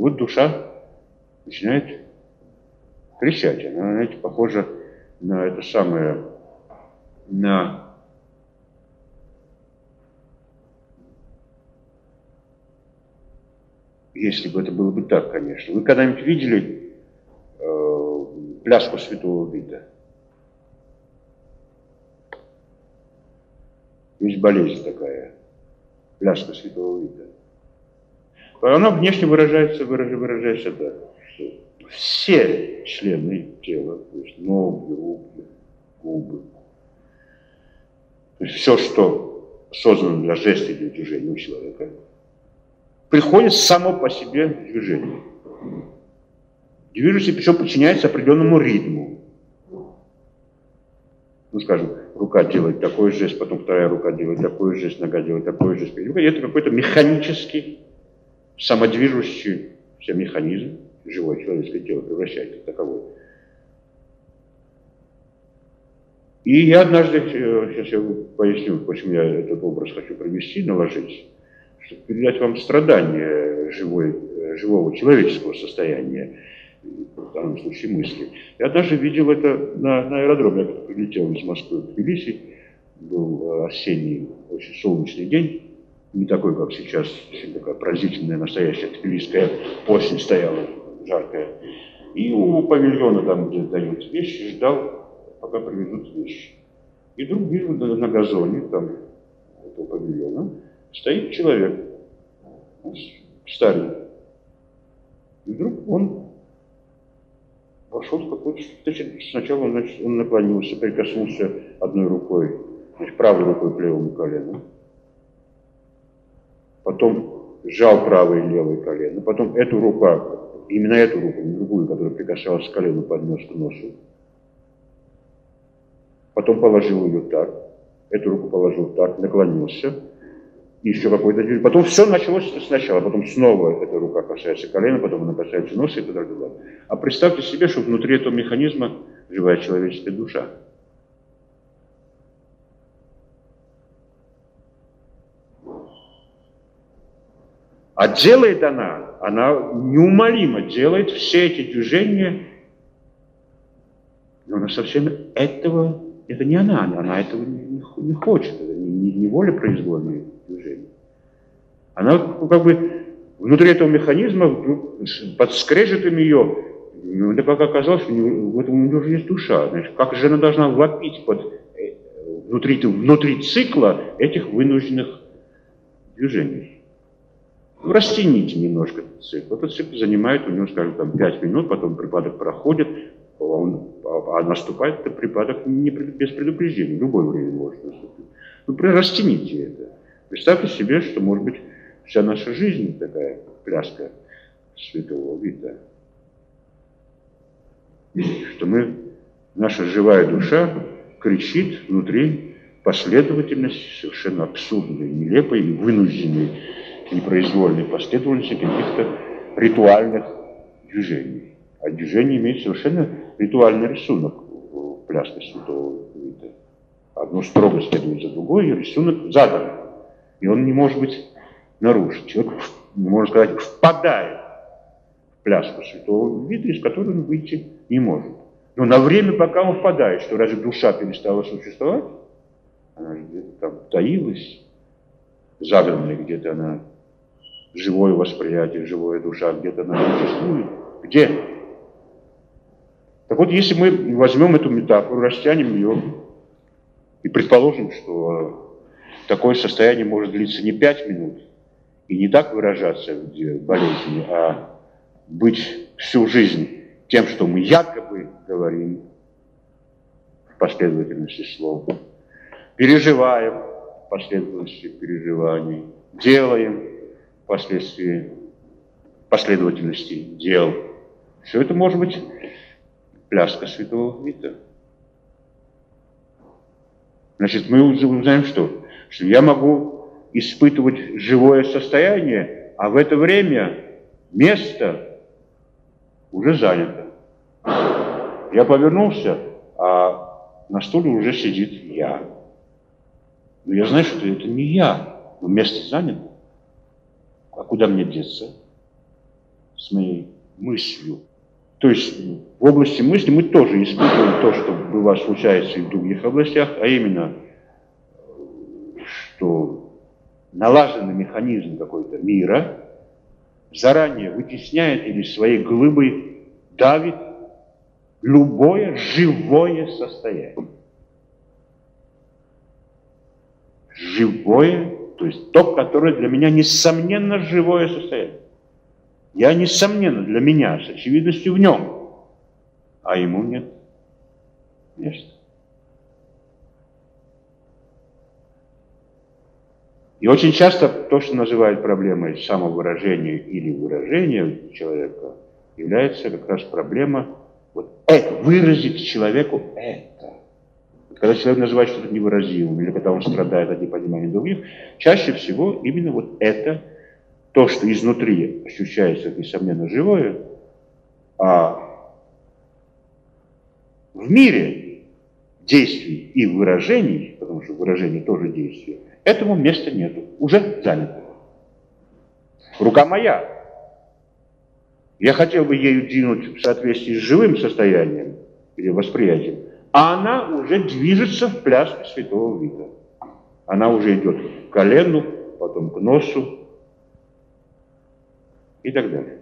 И вот душа начинает кричать. Она, знаете, похожа на это самое, на если бы это было бы так, конечно. Вы когда-нибудь видели э, пляску святого Вита? Есть болезнь такая, пляска святого Вита. Она внешне выражается, выражается что все члены тела, то есть ноги, руки, губы, то есть все, что создано для жеста или движения у человека, приходит само по себе движение. Движется, причем подчиняется определенному ритму. Ну, скажем, рука делает такой жест, потом вторая рука делает такой жест, нога делает такой жест. Это какой-то механический, самодвижущийся механизм, живое человеческое тело превращается в таковое. И я однажды, сейчас я поясню, почему я этот образ хочу провести, наложить, чтобы передать вам страдания живой, живого человеческого состояния, в данном случае мысли. Я даже видел это на, на аэродроме, я прилетел из Москвы в Тбилиси, был осенний, очень солнечный день, не такой, как сейчас, очень такая поразительная, настоящая тбилисская осень стояла, жаркая. И у павильона, там, где дают вещи, ждал, пока привезут вещи. И вдруг вижу на газоне, там, этого павильона, стоит человек, старый. И вдруг он вошел в какой-то... Сначала он, значит, он наклонился, прикоснулся одной рукой, значит, правой рукой к левому колену. Потом сжал правое и левое колено. Потом эту руку, именно эту руку, не другую, которая прикасалась к колену, поднес к носу. Потом положил ее так. Эту руку положил так, наклонился и еще какой-то движение. Потом все началось сначала, потом снова эта рука касается колена, потом она касается носа и так далее. А представьте себе, что внутри этого механизма живая человеческая душа. А делает она, она неумолимо делает все эти движения, но она совсем этого, это не она, она этого не, не хочет, это не, не воля произвольная движения. Она как бы внутри этого механизма, под скрежетом ее, ну, это как оказалось, что в этом у нее уже есть душа. Значит, как же она должна вопить под, э, внутри, внутри цикла этих вынужденных движений? Растяните немножко этот цикл. Этот цикл занимает у него, скажем, там 5 минут, потом припадок проходит, он, а наступает этот припадок не, без предупреждения, в любое время может наступить. Ну, растяните это. Представьте себе, что, может быть, вся наша жизнь такая пляска святого Вита. Что мы, наша живая душа кричит внутри последовательность совершенно абсурдной, нелепой и вынужденной, непроизвольной последовательности каких-то ритуальных движений. А движение имеет совершенно ритуальный рисунок в пляске святого Вита. Одно строго следует за другой, и рисунок задан и он не может быть нарушен. Человек, можно сказать, впадает в пляску святого вида, из которой он выйти не может. Но на время, пока он впадает, что разве душа перестала существовать? Она где-то там таилась, загнанная где-то она, живое восприятие, живая душа, где-то она существует. Где? Так вот, если мы возьмем эту метафору, растянем ее и предположим, что такое состояние может длиться не пять минут и не так выражаться в болезни, а быть всю жизнь тем, что мы якобы говорим в последовательности слов, переживаем в последовательности переживаний, делаем впоследствии последовательности дел. Все это может быть пляска святого Вита. Значит, мы узнаем что? что я могу испытывать живое состояние, а в это время место уже занято. Я повернулся, а на стуле уже сидит я. Но я знаю, что это не я, но место занято. А куда мне деться? с моей мыслью. То есть в области мысли мы тоже испытываем то, что бывает случается и в других областях, а именно, что налаженный механизм какой-то мира заранее вытесняет или своей глыбой давит любое живое состояние. Живое, то есть то, которое для меня несомненно живое состояние. Я, несомненно, для меня с очевидностью в нем, а ему нет места. И очень часто то, что называют проблемой самовыражения или выражения человека, является как раз проблема вот это, выразить человеку это. Когда человек называет что-то невыразимым, или когда он страдает от непонимания других, чаще всего именно вот это – то, что изнутри ощущается, несомненно, живое, а в мире действий и выражений, потому что выражение тоже действие, этому места нету, уже занято. Рука моя. Я хотел бы ею двинуть в соответствии с живым состоянием или восприятием, а она уже движется в пляске святого вида. Она уже идет к колену, потом к носу, и так далее.